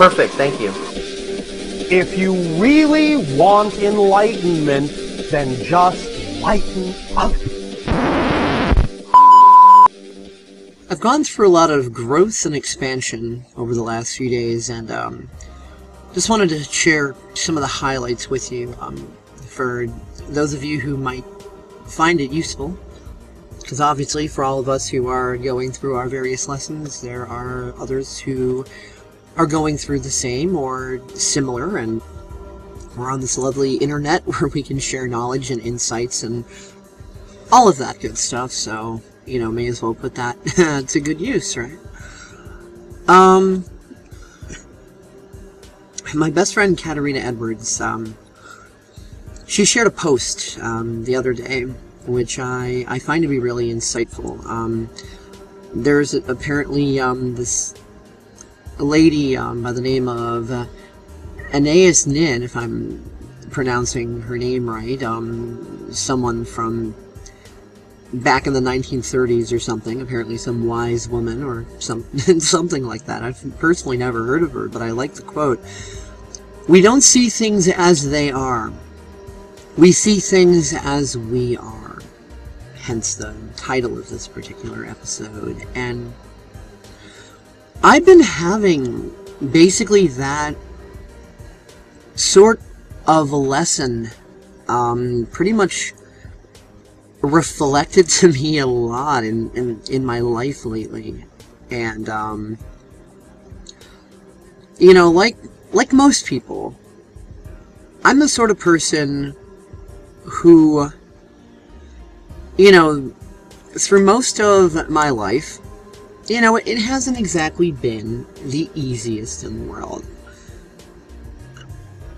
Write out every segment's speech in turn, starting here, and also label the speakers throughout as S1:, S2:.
S1: perfect. Thank you.
S2: If you really want enlightenment, then just lighten up.
S3: I've gone through a lot of growth and expansion over the last few days, and um, just wanted to share some of the highlights with you um, for those of you who might find it useful. Because obviously, for all of us who are going through our various lessons, there are others who are going through the same or similar, and we're on this lovely internet where we can share knowledge and insights and all of that good stuff, so, you know, may as well put that to good use, right? Um, my best friend Katarina Edwards, um, she shared a post um, the other day, which I, I find to be really insightful. Um, there's apparently um, this lady um, by the name of uh, Anais Nin, if I'm pronouncing her name right, um, someone from back in the 1930s or something, apparently some wise woman or some something like that. I've personally never heard of her, but I like the quote. We don't see things as they are. We see things as we are. Hence the title of this particular episode. And I've been having basically that sort of lesson um, pretty much reflected to me a lot in, in, in my life lately. And, um, you know, like, like most people, I'm the sort of person who, you know, through most of my life, you know, it hasn't exactly been the easiest in the world.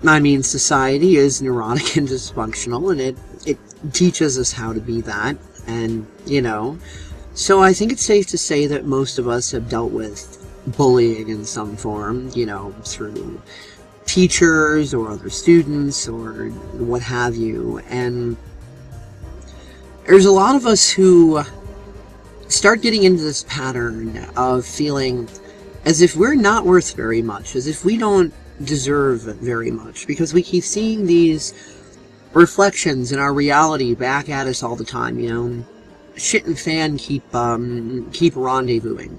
S3: I mean, society is neurotic and dysfunctional, and it, it teaches us how to be that, and, you know, so I think it's safe to say that most of us have dealt with bullying in some form, you know, through teachers or other students or what have you, and there's a lot of us who start getting into this pattern of feeling as if we're not worth very much, as if we don't deserve very much, because we keep seeing these reflections in our reality back at us all the time, you know. Shit and fan keep um, keep rendezvousing.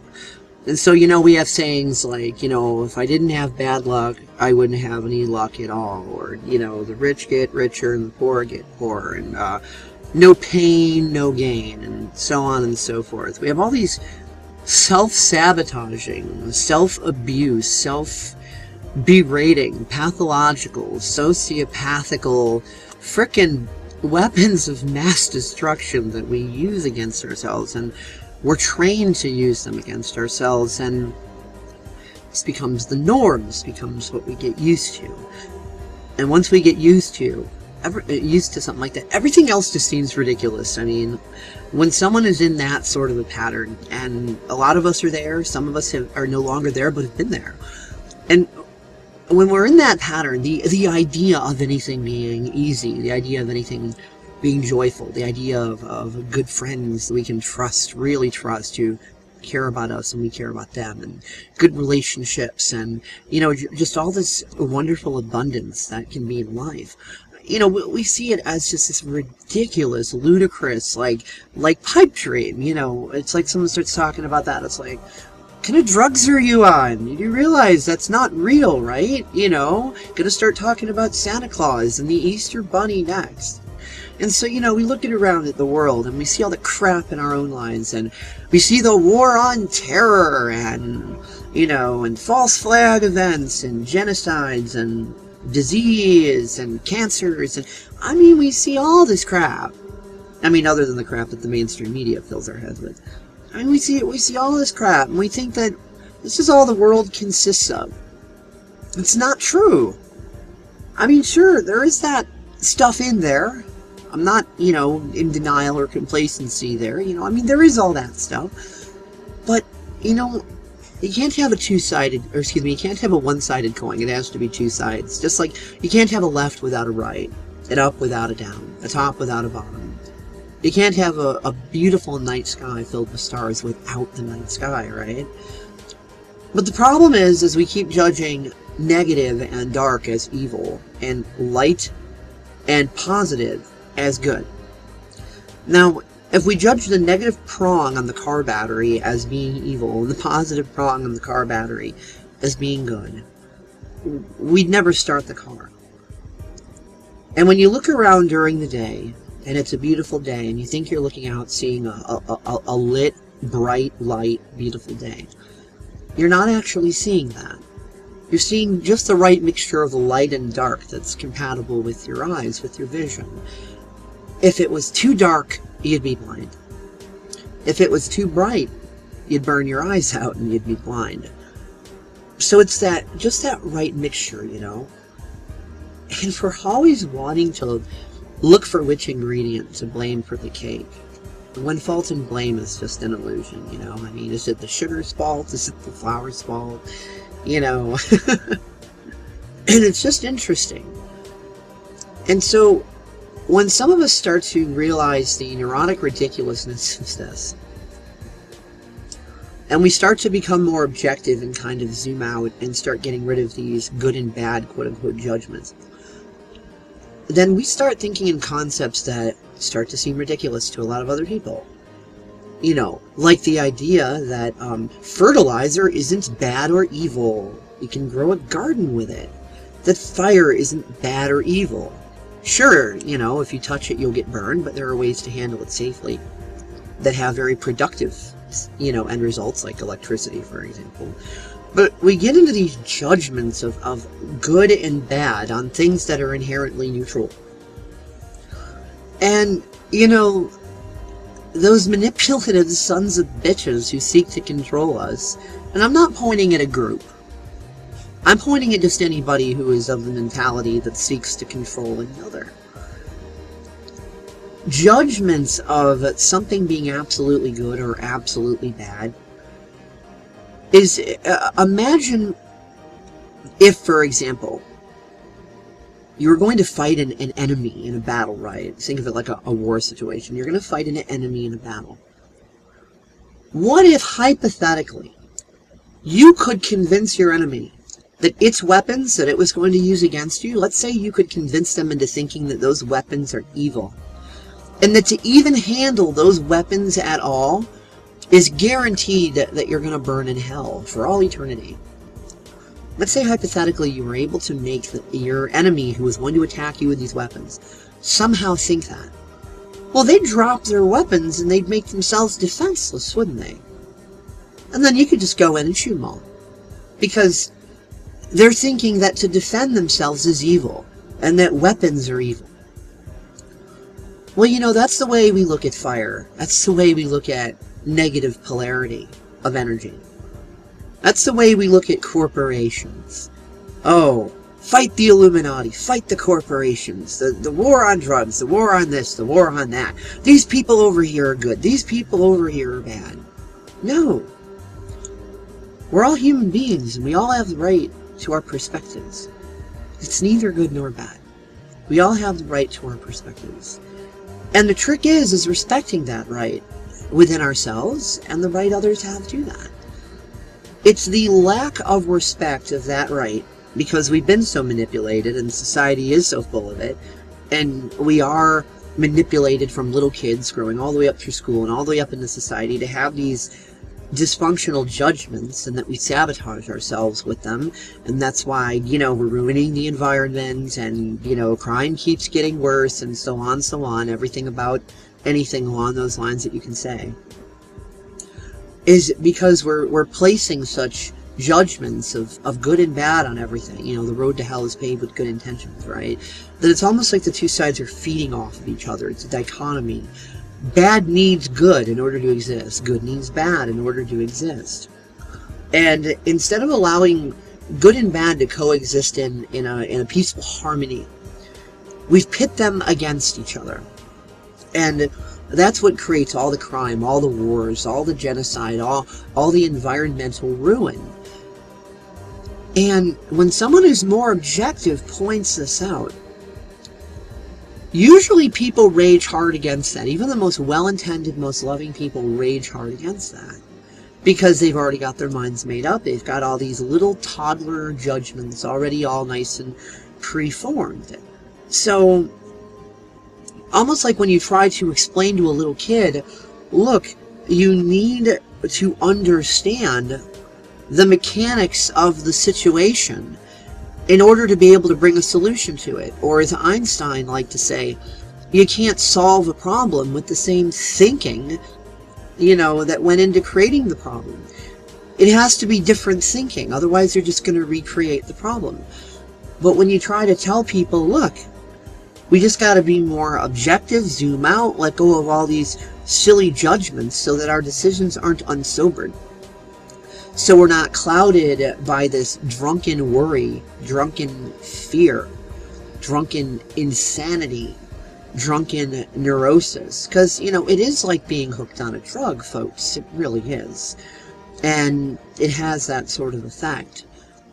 S3: And so, you know, we have sayings like, you know, if I didn't have bad luck, I wouldn't have any luck at all. Or, you know, the rich get richer and the poor get poorer. And, uh, no pain, no gain. And so on and so forth. We have all these self-sabotaging, self-abuse, self-berating, pathological, sociopathical, frickin' weapons of mass destruction that we use against ourselves. And we're trained to use them against ourselves, and this becomes the norm. This becomes what we get used to. And once we get used to, ever, uh, used to something like that, everything else just seems ridiculous. I mean, when someone is in that sort of a pattern, and a lot of us are there, some of us have, are no longer there, but have been there. And when we're in that pattern, the the idea of anything being easy, the idea of anything being joyful, the idea of, of good friends that we can trust, really trust, who care about us and we care about them, and good relationships, and, you know, just all this wonderful abundance that can be in life. You know, we, we see it as just this ridiculous, ludicrous, like, like pipe dream, you know, it's like someone starts talking about that, it's like, kind of drugs are you on? You realize that's not real, right? You know, gonna start talking about Santa Claus and the Easter Bunny next. And so, you know, we look at around at the world and we see all the crap in our own lives and we see the war on terror and, you know, and false flag events and genocides and disease and cancers and, I mean, we see all this crap. I mean, other than the crap that the mainstream media fills our heads with. I mean, we see it we see all this crap and we think that this is all the world consists of. It's not true. I mean, sure, there is that stuff in there I'm not, you know, in denial or complacency there. You know, I mean, there is all that stuff. But, you know, you can't have a two-sided, or excuse me, you can't have a one-sided coin. It has to be two sides. Just like you can't have a left without a right, an up without a down, a top without a bottom. You can't have a, a beautiful night sky filled with stars without the night sky, right? But the problem is, is we keep judging negative and dark as evil, and light and positive as good. Now, if we judge the negative prong on the car battery as being evil, and the positive prong on the car battery as being good, we'd never start the car. And when you look around during the day, and it's a beautiful day, and you think you're looking out seeing a, a, a, lit, bright, light, beautiful day, you're not actually seeing that. You're seeing just the right mixture of the light and dark that's compatible with your eyes, with your vision. If it was too dark, you'd be blind. If it was too bright, you'd burn your eyes out and you'd be blind. So it's that, just that right mixture, you know? And for always wanting to look for which ingredient to blame for the cake, when fault and blame is just an illusion, you know? I mean, is it the sugar's fault? Is it the flour's fault? You know? and it's just interesting. And so, when some of us start to realize the neurotic ridiculousness of this, and we start to become more objective and kind of zoom out and start getting rid of these good and bad quote unquote judgments, then we start thinking in concepts that start to seem ridiculous to a lot of other people. You know, like the idea that um, fertilizer isn't bad or evil. You can grow a garden with it. That fire isn't bad or evil. Sure, you know, if you touch it, you'll get burned, but there are ways to handle it safely that have very productive, you know, end results, like electricity, for example. But we get into these judgments of, of good and bad on things that are inherently neutral. And, you know, those manipulative sons of bitches who seek to control us, and I'm not pointing at a group. I'm pointing at just anybody who is of the mentality that seeks to control another. Judgments of something being absolutely good or absolutely bad is uh, imagine if, for example, you were going to fight an, an enemy in a battle, right? Think of it like a, a war situation. You're going to fight an enemy in a battle. What if, hypothetically, you could convince your enemy that its weapons that it was going to use against you, let's say you could convince them into thinking that those weapons are evil, and that to even handle those weapons at all is guaranteed that you're going to burn in hell for all eternity. Let's say hypothetically you were able to make the, your enemy who was going to attack you with these weapons somehow think that. Well, they'd drop their weapons and they'd make themselves defenseless, wouldn't they? And then you could just go in and shoot them all. Because they're thinking that to defend themselves is evil, and that weapons are evil. Well, you know, that's the way we look at fire. That's the way we look at negative polarity of energy. That's the way we look at corporations. Oh, fight the Illuminati, fight the corporations, the, the war on drugs, the war on this, the war on that. These people over here are good, these people over here are bad. No. We're all human beings, and we all have the right to our perspectives. It's neither good nor bad. We all have the right to our perspectives. And the trick is, is respecting that right within ourselves and the right others have to that. It's the lack of respect of that right because we've been so manipulated and society is so full of it and we are manipulated from little kids growing all the way up through school and all the way up into society to have these dysfunctional judgments and that we sabotage ourselves with them and that's why you know we're ruining the environment and you know crime keeps getting worse and so on so on everything about anything along those lines that you can say is because we're we're placing such judgments of, of good and bad on everything. You know, the road to hell is paved with good intentions, right? That it's almost like the two sides are feeding off of each other. It's a dichotomy. Bad needs good in order to exist. Good needs bad in order to exist. And instead of allowing good and bad to coexist in, in, a, in a peaceful harmony, we've pit them against each other. And that's what creates all the crime, all the wars, all the genocide, all, all the environmental ruin. And when someone who's more objective points this out, usually people rage hard against that. Even the most well-intended, most loving people rage hard against that. because they've already got their minds made up. They've got all these little toddler judgments already all nice and preformed. So, almost like when you try to explain to a little kid, look, you need to understand the mechanics of the situation in order to be able to bring a solution to it. Or as Einstein liked to say, you can't solve a problem with the same thinking, you know, that went into creating the problem. It has to be different thinking, otherwise you're just going to recreate the problem. But when you try to tell people, look, we just got to be more objective, zoom out, let go of all these silly judgments so that our decisions aren't unsobered. So we're not clouded by this drunken worry, drunken fear, drunken insanity, drunken neurosis. Because, you know, it is like being hooked on a drug, folks. It really is. And it has that sort of effect.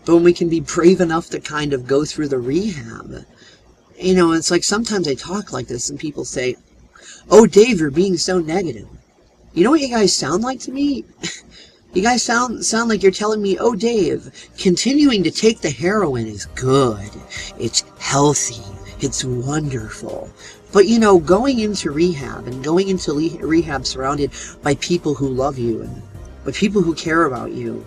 S3: But when we can be brave enough to kind of go through the rehab, you know, it's like sometimes I talk like this and people say, Oh, Dave, you're being so negative. You know what you guys sound like to me? You guys sound sound like you're telling me, "Oh, Dave, continuing to take the heroin is good. It's healthy. It's wonderful." But you know, going into rehab and going into rehab surrounded by people who love you and by people who care about you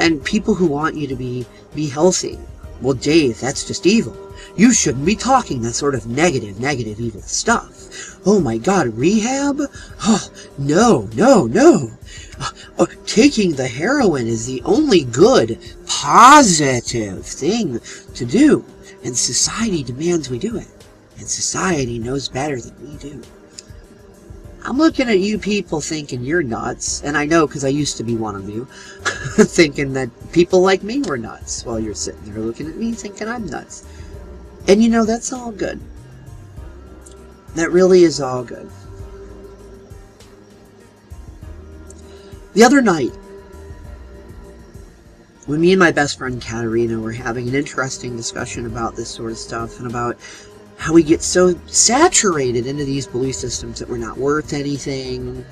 S3: and people who want you to be be healthy. Well, Dave, that's just evil. You shouldn't be talking that sort of negative, negative, evil stuff. Oh my God, rehab? Oh, no, no, no. Uh, taking the heroin is the only good, positive thing to do, and society demands we do it. And society knows better than we do. I'm looking at you people thinking you're nuts, and I know because I used to be one of you, thinking that people like me were nuts while you're sitting there looking at me thinking I'm nuts. And you know, that's all good. That really is all good. The other night, when me and my best friend Katerina were having an interesting discussion about this sort of stuff and about how we get so saturated into these belief systems that we're not worth anything,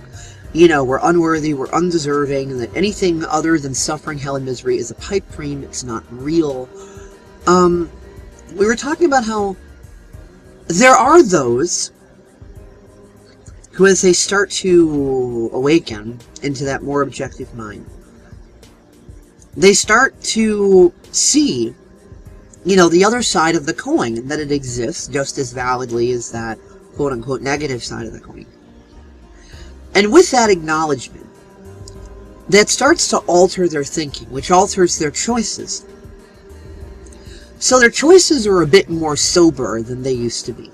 S3: you know, we're unworthy, we're undeserving, and that anything other than suffering, hell, and misery is a pipe dream, it's not real. Um, we were talking about how there are those as they start to awaken into that more objective mind, they start to see, you know, the other side of the coin, that it exists just as validly as that quote unquote negative side of the coin. And with that acknowledgement, that starts to alter their thinking, which alters their choices. So their choices are a bit more sober than they used to be.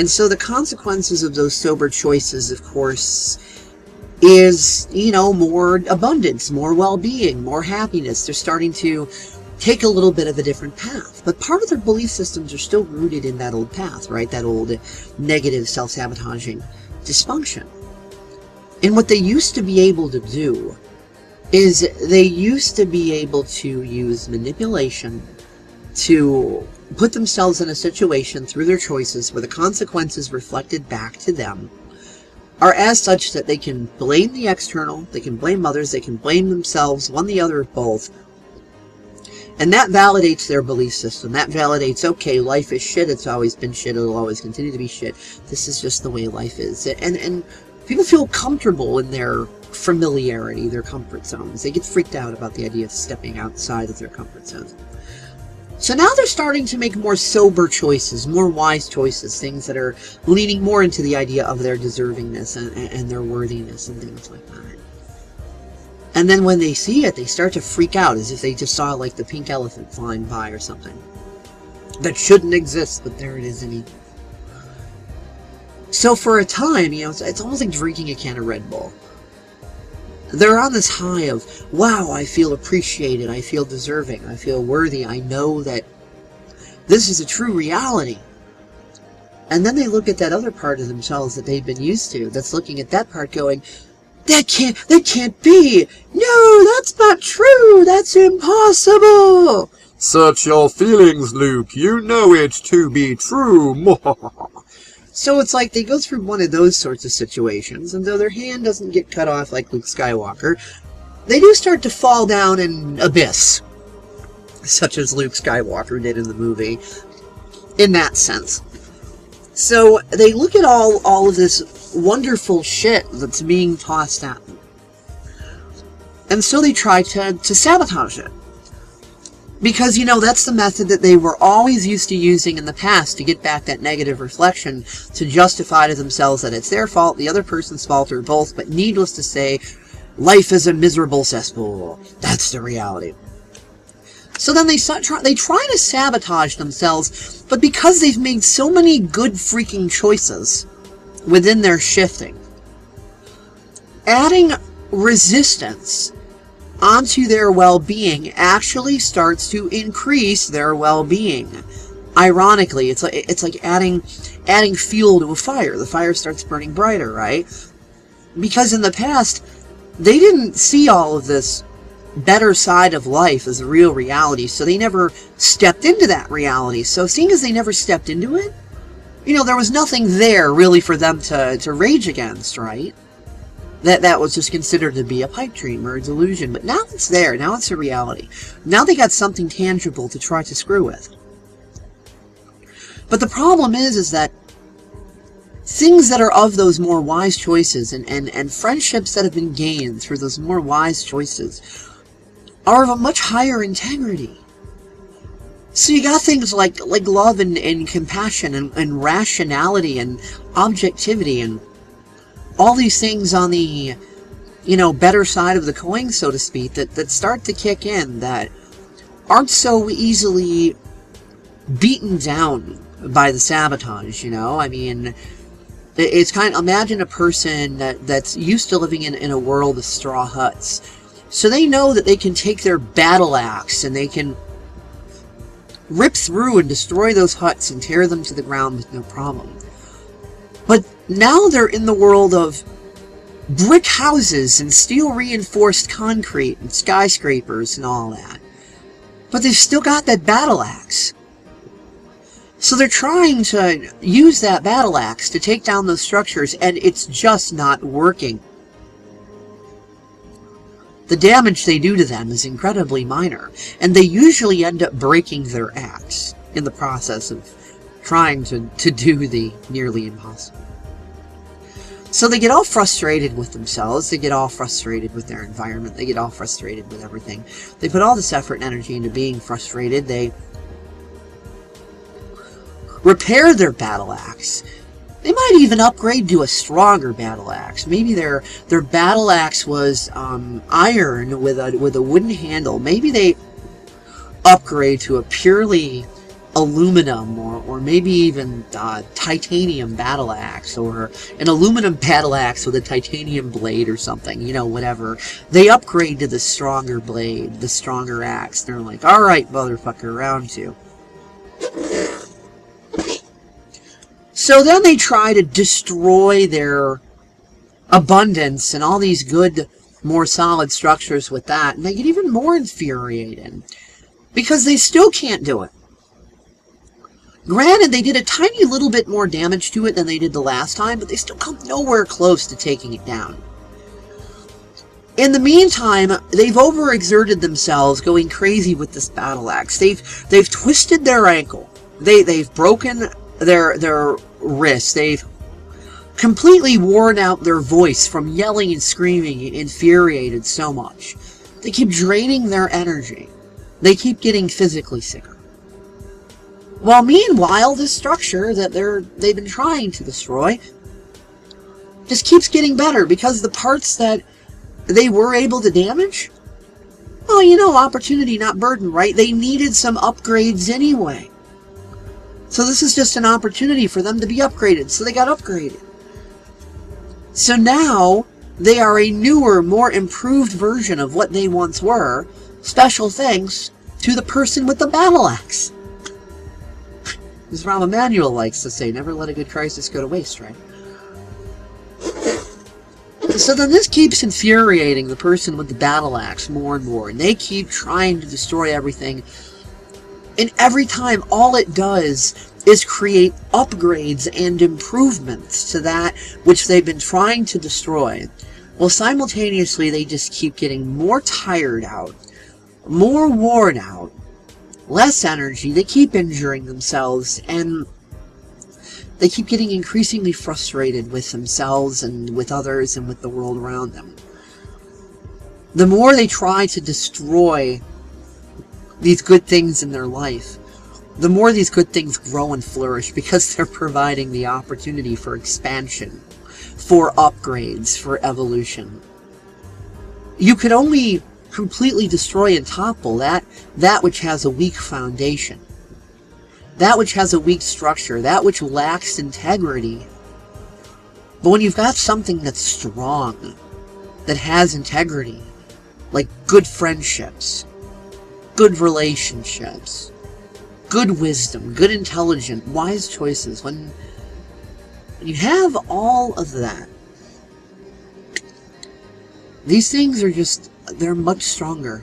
S3: And so the consequences of those sober choices, of course, is, you know, more abundance, more well-being, more happiness. They're starting to take a little bit of a different path. But part of their belief systems are still rooted in that old path, right? That old negative, self-sabotaging dysfunction. And what they used to be able to do is they used to be able to use manipulation to put themselves in a situation through their choices where the consequences reflected back to them are as such that they can blame the external, they can blame others, they can blame themselves, one, the other, both. And that validates their belief system. That validates, okay, life is shit, it's always been shit, it'll always continue to be shit. This is just the way life is. And, and people feel comfortable in their familiarity, their comfort zones. They get freaked out about the idea of stepping outside of their comfort zones. So now they're starting to make more sober choices, more wise choices, things that are leaning more into the idea of their deservingness and, and their worthiness and things like that. And then when they see it, they start to freak out as if they just saw like the pink elephant flying by or something. That shouldn't exist, but there it is anyway. So for a time, you know, it's, it's almost like drinking a can of Red Bull. They're on this high of, wow, I feel appreciated, I feel deserving, I feel worthy, I know that this is a true reality. And then they look at that other part of themselves that they've been used to, that's looking at that part going, that can't, that can't be! No, that's not true! That's impossible!
S1: Search your feelings, Luke. You know it to be true.
S3: So it's like they go through one of those sorts of situations, and though their hand doesn't get cut off like Luke Skywalker, they do start to fall down an abyss, such as Luke Skywalker did in the movie, in that sense. So they look at all all of this wonderful shit that's being tossed at them. And so they try to, to sabotage it. Because, you know, that's the method that they were always used to using in the past to get back that negative reflection, to justify to themselves that it's their fault, the other person's fault, or both, but needless to say, life is a miserable cesspool. That's the reality. So then they try, they try to sabotage themselves, but because they've made so many good freaking choices within their shifting, adding resistance onto their well-being actually starts to increase their well-being. Ironically, it's like it's like adding adding fuel to a fire. The fire starts burning brighter, right? Because in the past, they didn't see all of this better side of life as a real reality, so they never stepped into that reality. So seeing as they never stepped into it, you know, there was nothing there really for them to, to rage against, right? That that was just considered to be a pipe dream or a delusion, but now it's there, now it's a reality. Now they got something tangible to try to screw with. But the problem is is that things that are of those more wise choices and, and, and friendships that have been gained through those more wise choices are of a much higher integrity. So you got things like like love and, and compassion and, and rationality and objectivity and all these things on the you know better side of the coin, so to speak, that, that start to kick in that aren't so easily beaten down by the sabotage, you know? I mean it's kind of imagine a person that, that's used to living in, in a world of straw huts so they know that they can take their battle axe and they can rip through and destroy those huts and tear them to the ground with no problem. But now they're in the world of brick houses and steel reinforced concrete and skyscrapers and all that. But they've still got that battle axe. So they're trying to use that battle axe to take down those structures and it's just not working. The damage they do to them is incredibly minor, and they usually end up breaking their axe in the process of trying to, to do the nearly impossible. So they get all frustrated with themselves, they get all frustrated with their environment, they get all frustrated with everything. They put all this effort and energy into being frustrated, they repair their battle axe, they might even upgrade to a stronger battle axe. Maybe their their battle axe was um, iron with a with a wooden handle. Maybe they upgrade to a purely aluminum or, or maybe even uh, titanium battle axe or an aluminum battle axe with a titanium blade or something, you know, whatever. They upgrade to the stronger blade, the stronger axe. They're like, alright, motherfucker, round two. So then they try to destroy their abundance and all these good, more solid structures with that, and they get even more infuriated because they still can't do it. Granted, they did a tiny little bit more damage to it than they did the last time, but they still come nowhere close to taking it down. In the meantime, they've overexerted themselves, going crazy with this battle axe. They've they've twisted their ankle. They they've broken their their wrists. They've completely worn out their voice from yelling and screaming, infuriated so much. They keep draining their energy. They keep getting physically sicker. While meanwhile, this structure that they're they've been trying to destroy just keeps getting better because the parts that they were able to damage, well, you know, opportunity not burden, right? They needed some upgrades anyway. So this is just an opportunity for them to be upgraded. So they got upgraded. So now they are a newer, more improved version of what they once were. Special thanks to the person with the battle axe. As Rahm Emanuel likes to say, never let a good crisis go to waste, right? So then this keeps infuriating the person with the battle axe more and more, and they keep trying to destroy everything and every time, all it does is create upgrades and improvements to that which they've been trying to destroy. Well, simultaneously, they just keep getting more tired out, more worn out, less energy. They keep injuring themselves, and they keep getting increasingly frustrated with themselves and with others and with the world around them. The more they try to destroy these good things in their life, the more these good things grow and flourish because they're providing the opportunity for expansion, for upgrades, for evolution. You could only completely destroy and topple that, that which has a weak foundation. That which has a weak structure, that which lacks integrity. But when you've got something that's strong, that has integrity, like good friendships, good relationships, good wisdom, good intelligence, wise choices, when you have all of that, these things are just, they're much stronger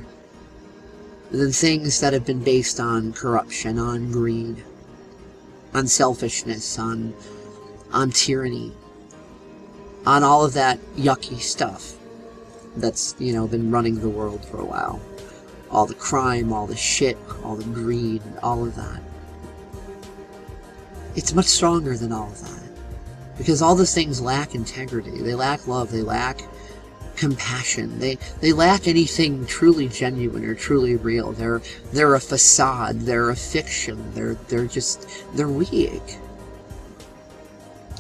S3: than things that have been based on corruption, on greed, on selfishness, on, on tyranny, on all of that yucky stuff that's, you know, been running the world for a while. All the crime, all the shit, all the greed, all of that. It's much stronger than all of that. Because all those things lack integrity. They lack love. They lack compassion. They they lack anything truly genuine or truly real. They're they're a facade. They're a fiction. They're they're just they're weak.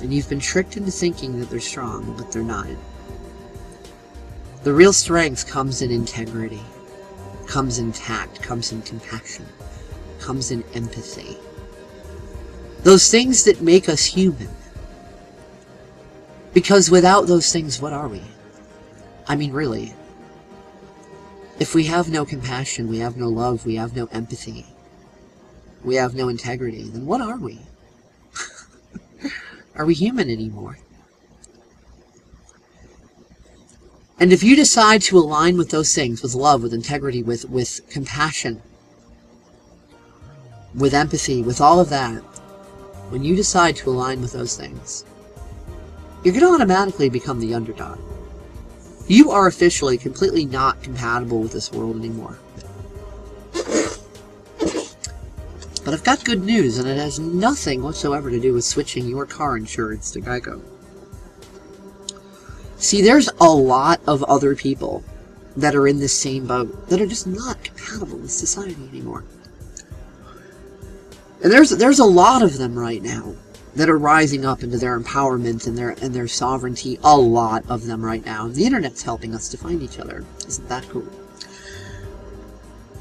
S3: And you've been tricked into thinking that they're strong, but they're not. The real strength comes in integrity, comes in tact, comes in compassion, comes in empathy. Those things that make us human. Because without those things, what are we? I mean, really. If we have no compassion, we have no love, we have no empathy, we have no integrity, then what are we? are we human anymore? And if you decide to align with those things, with love, with integrity, with, with compassion, with empathy, with all of that, when you decide to align with those things, you're going to automatically become the underdog. You are officially completely not compatible with this world anymore. But I've got good news, and it has nothing whatsoever to do with switching your car insurance to Geico. See, there's a lot of other people that are in the same boat that are just not compatible with society anymore. And there's there's a lot of them right now that are rising up into their empowerment and their and their sovereignty. A lot of them right now. The internet's helping us to find each other. Isn't that cool?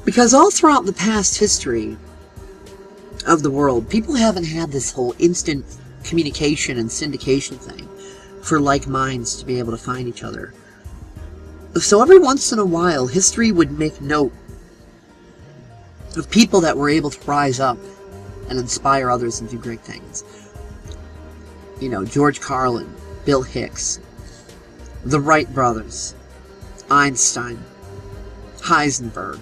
S3: Because all throughout the past history of the world, people haven't had this whole instant communication and syndication thing for like minds to be able to find each other. So every once in a while, history would make note of people that were able to rise up and inspire others and do great things you know, George Carlin, Bill Hicks, the Wright brothers, Einstein, Heisenberg,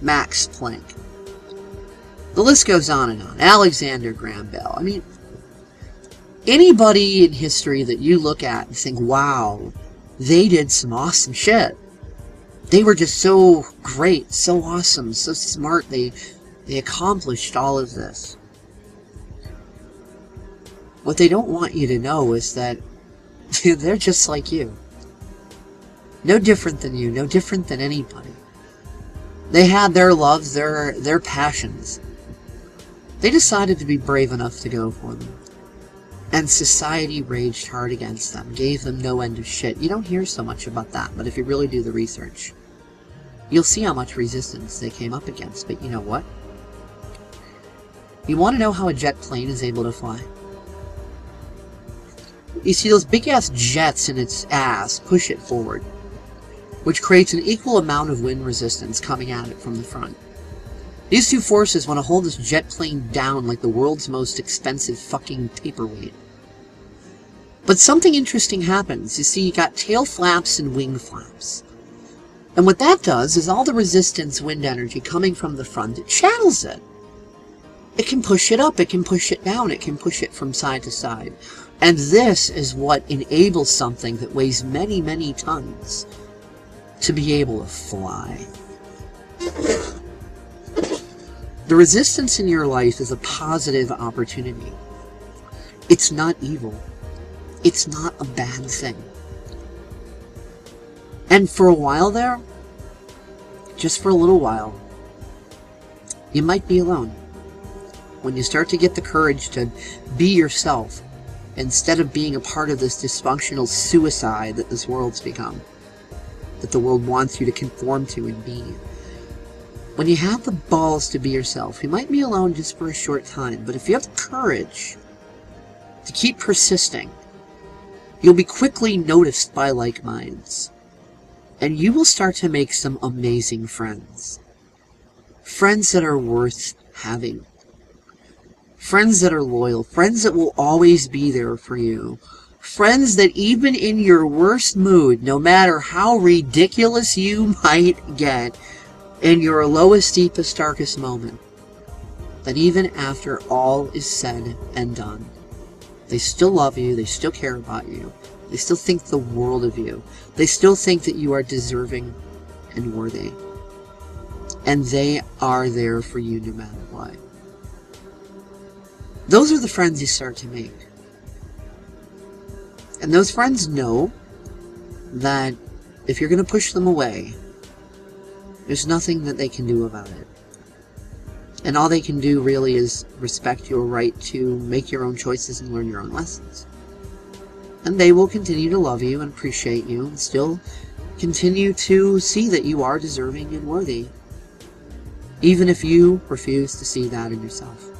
S3: Max Planck. The list goes on and on. Alexander Graham Bell. I mean, anybody in history that you look at and think, wow, they did some awesome shit. They were just so great, so awesome, so smart. They they accomplished all of this. What they don't want you to know is that they're just like you. No different than you, no different than anybody. They had their loves, their their passions. They decided to be brave enough to go for them. And society raged hard against them, gave them no end of shit. You don't hear so much about that, but if you really do the research, you'll see how much resistance they came up against. But you know what? You want to know how a jet plane is able to fly? You see those big ass jets in its ass push it forward, which creates an equal amount of wind resistance coming at it from the front. These two forces want to hold this jet plane down like the world's most expensive fucking paperweight. But something interesting happens. You see, you got tail flaps and wing flaps. And what that does is all the resistance wind energy coming from the front, it channels it. It can push it up, it can push it down, it can push it from side to side And this is what enables something that weighs many, many tons to be able to fly. The resistance in your life is a positive opportunity. It's not evil. It's not a bad thing. And for a while there, just for a little while, you might be alone. When you start to get the courage to be yourself, instead of being a part of this dysfunctional suicide that this world's become, that the world wants you to conform to and be. When you have the balls to be yourself, you might be alone just for a short time, but if you have the courage to keep persisting, you'll be quickly noticed by like minds. And you will start to make some amazing friends. Friends that are worth having. Friends that are loyal. Friends that will always be there for you. Friends that even in your worst mood, no matter how ridiculous you might get, in your lowest, deepest, darkest moment, that even after all is said and done, they still love you, they still care about you, they still think the world of you, they still think that you are deserving and worthy. And they are there for you no matter what. Those are the friends you start to make. And those friends know that if you're going to push them away, there's nothing that they can do about it. And all they can do really is respect your right to make your own choices and learn your own lessons. And they will continue to love you and appreciate you and still continue to see that you are deserving and worthy, even if you refuse to see that in yourself.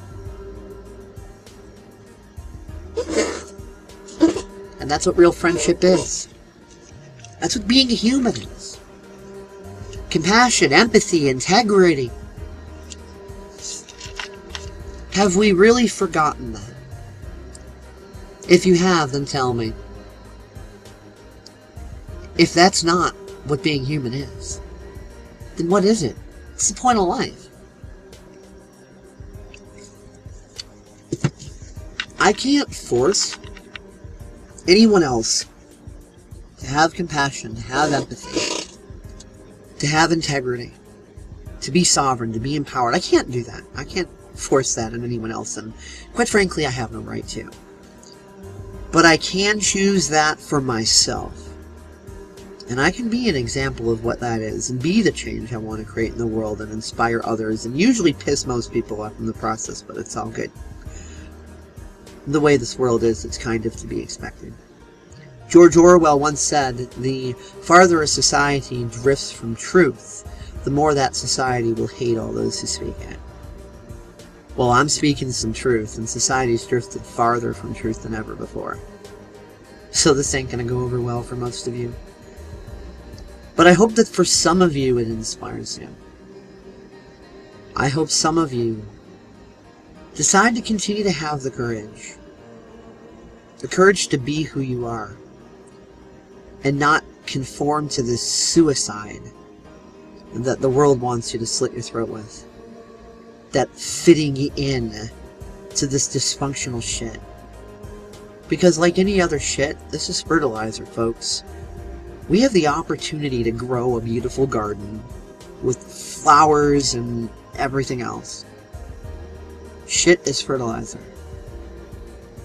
S3: And that's what real friendship is. That's what being a human is. Compassion, empathy, integrity. Have we really forgotten that? If you have, then tell me. If that's not what being human is, then what is it? What's the point of life? I can't force anyone else to have compassion, to have empathy, to have integrity, to be sovereign, to be empowered. I can't do that. I can't force that on anyone else, and quite frankly, I have no right to. But I can choose that for myself. And I can be an example of what that is, and be the change I want to create in the world, and inspire others, and usually piss most people off in the process, but it's all good the way this world is, it's kind of to be expected. George Orwell once said, the farther a society drifts from truth, the more that society will hate all those who speak it. Well, I'm speaking some truth, and society's drifted farther from truth than ever before. So this ain't gonna go over well for most of you. But I hope that for some of you it inspires you. I hope some of you decide to continue to have the courage the courage to be who you are. And not conform to this suicide that the world wants you to slit your throat with. That fitting in to this dysfunctional shit. Because like any other shit, this is fertilizer, folks. We have the opportunity to grow a beautiful garden with flowers and everything else. Shit is fertilizer.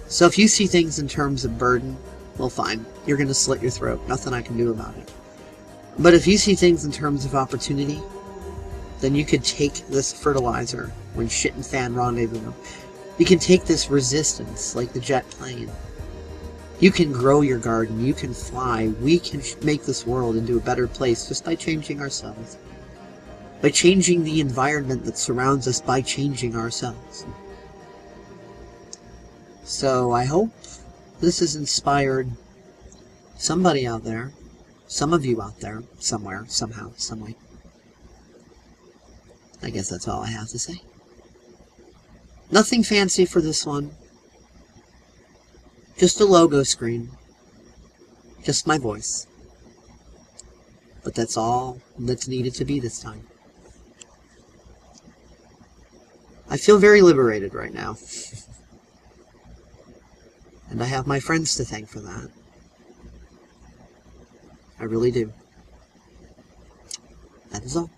S3: So if you see things in terms of burden, well fine, you're going to slit your throat. Nothing I can do about it. But if you see things in terms of opportunity, then you could take this fertilizer when shit and fan rendezvous. You can take this resistance like the jet plane. You can grow your garden. You can fly. We can make this world into a better place just by changing ourselves. By changing the environment that surrounds us by changing ourselves. So I hope this has inspired somebody out there, some of you out there, somewhere, somehow, someway. I guess that's all I have to say. Nothing fancy for this one. Just a logo screen. Just my voice. But that's all that's needed to be this time. I feel very liberated right now. And I have my friends to thank for that. I really do. That is all.